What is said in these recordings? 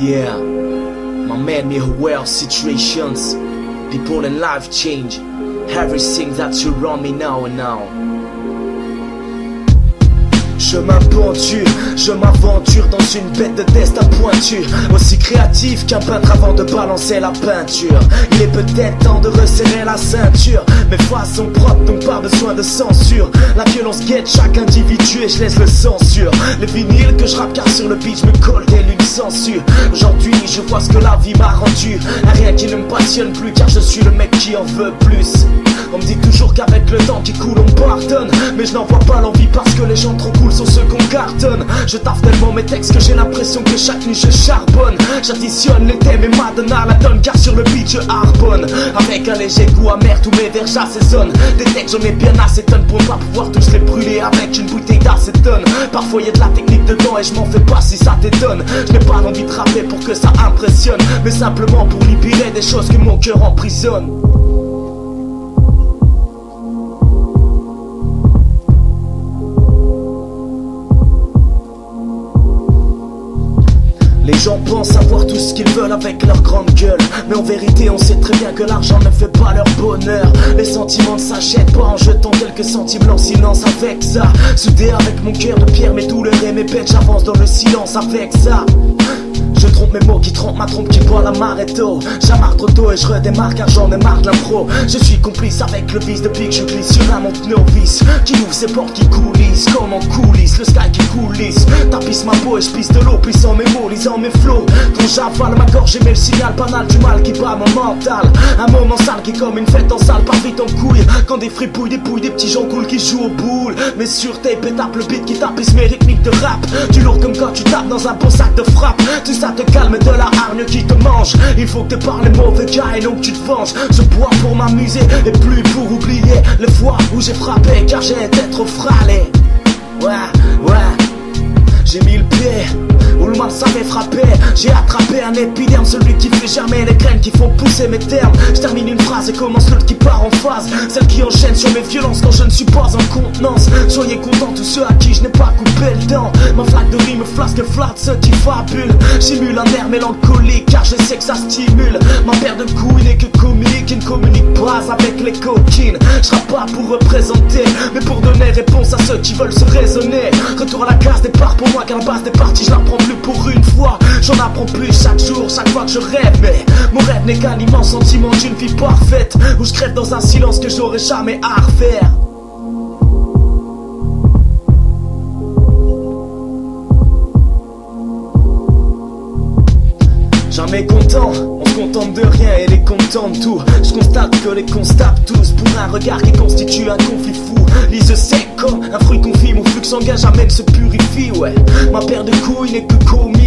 Yeah, my man me aware of situations, people and life change, everything that surround me now and now. Chemin pentu, je m'aventure dans une bête de destin pointu Aussi créatif qu'un peintre avant de balancer la peinture. Il est peut-être temps de resserrer la ceinture. Mes phrases sont propres donc pas besoin de censure. La violence guette chaque individu et je laisse le censure. Les vinyles que je rappe sur le beat je me colle des lunes censure Aujourd'hui je vois ce que la vie m'a rendu. Un rien qui ne me passionne plus car je suis le mec qui en veut plus qu'avec le temps qui coule on pardonne. Mais je n'en vois pas l'envie parce que les gens trop cool sont ceux qu'on cartonne. Je taffe tellement mes textes que j'ai l'impression que chaque nuit je charbonne. J'additionne les thèmes et m'adonne à la tonne Car sur le beat je harbonne. Avec un léger goût amer tous mes vers j'assaisonne. Des textes j'en ai bien assez tonnes pour ne pas pouvoir tous les brûler avec une bouteille d'acétone. Parfois y a de la technique dedans et je m'en fais pas si ça t'étonne. Je n'ai pas envie de rapper pour que ça impressionne Mais simplement pour libérer des choses que mon cœur emprisonne Les gens pensent avoir tout ce qu'ils veulent avec leur grande gueule. Mais en vérité on sait très bien que l'argent ne fait pas leur bonheur. Les sentiments ne s'achètent pas en jetant quelques centimes en silence avec ça. Soudé avec mon cœur de pierre, mes douleurs et mes peines J'avance dans le silence avec ça. Je trompe mes mots qui trompent ma trompe qui boit la maréto J'amarre trop tôt et je redémarre car j'en ai marre de l'impro. Je suis complice avec le vice depuis que je glisse sur un monde novice Qui ouvre ses portes qui coulissent comme en coulisses. Le sky qui coulisse Tapisse ma peau et je pisse de l'eau Plissant mes mots, lisant mes flots. Quand j'avale ma gorge et mets le signal banal du mal qui bat mon mental. Un moment sale qui est comme une fête en salle part vite en couille. Quand des fripouilles, des pouilles, des petits gens cool qui jouent au boule Mais sur tape et tape le beat qui tapisse mes rythmiques de rap. Du lourd comme quand tu tapes dans un beau sac de frappe. Tout ça te calme de la hargne qui te mange. Il faut que tu parles mauvais gars et donc tu te venges. Je bois pour m'amuser et plus pour oublier Les fois où j'ai frappé car j'ai été trop fralé Ouais, ouais mal savait frapper J'ai attrapé un épiderme Celui qui fait germer les graines qui font pousser mes termes. Je termine une phrase et commence l'autre qui part en phase. Celle qui enchaîne sur mes violences quand je ne suis pas en contenance. Soyez contents tous ceux à qui je n'ai pas coupé le dent. Ma flaque de rime flasque flatte ceux qui fabulent. J'émule un air mélancolique car je sais que ça stimule. Ma paire de couilles n'est que comique ne communique pas avec les coquines. Je pas pour représenter Mais pour donner réponse à ceux qui veulent se raisonner. Retour à la base des parties je plus pour une fois. J'en apprends plus chaque jour, chaque fois que je rêve Mais mon rêve n'est qu'un immense sentiment d'une vie parfaite Où je crève dans un silence que j'aurais jamais à refaire. Jamais content, contente de rien et les contents de tout. Je constate que les constats tous pour un regard qui constitue un conflit fou. Lise sec comme un fruit confit, mon flux sanguin jamais se purifie, ouais. Ma paire de couilles n'est que comique,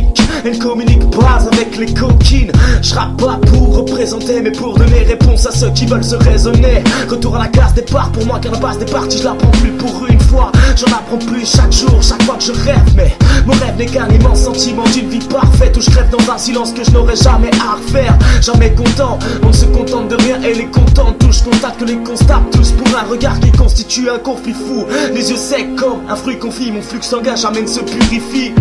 elle communique pas avec les coquines. Je rappe pas pour représenter, mais pour donner réponse à ceux qui veulent se raisonner. Retour à la case départ pour moi, car la base des parties, je la prends plus pour une fois. J'en apprends plus chaque jour, chaque fois que je rêve, mais mon rêve n'est qu'un immense sentiment d'une vie parfaite où je crève dans un silence que je n'aurai jamais à refaire. Jamais content, on ne se contente de rien et les contents tous. Je constate que les constats tous pour un regard qui constitue un conflit fou. Les yeux secs comme un fruit confit, mon flux sanguin jamais ne se purifie.